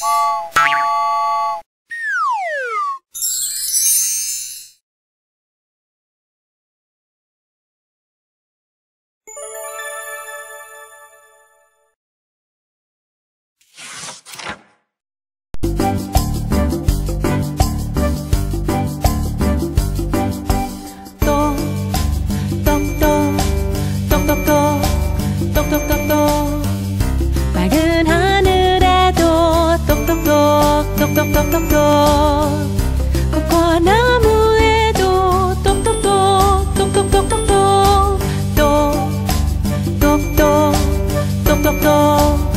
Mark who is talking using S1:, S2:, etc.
S1: Bye. 똑똑똑똑똑 꽃과 나무에도 똑똑똑 똑똑똑똑똑 똑똑똑 똑똑똑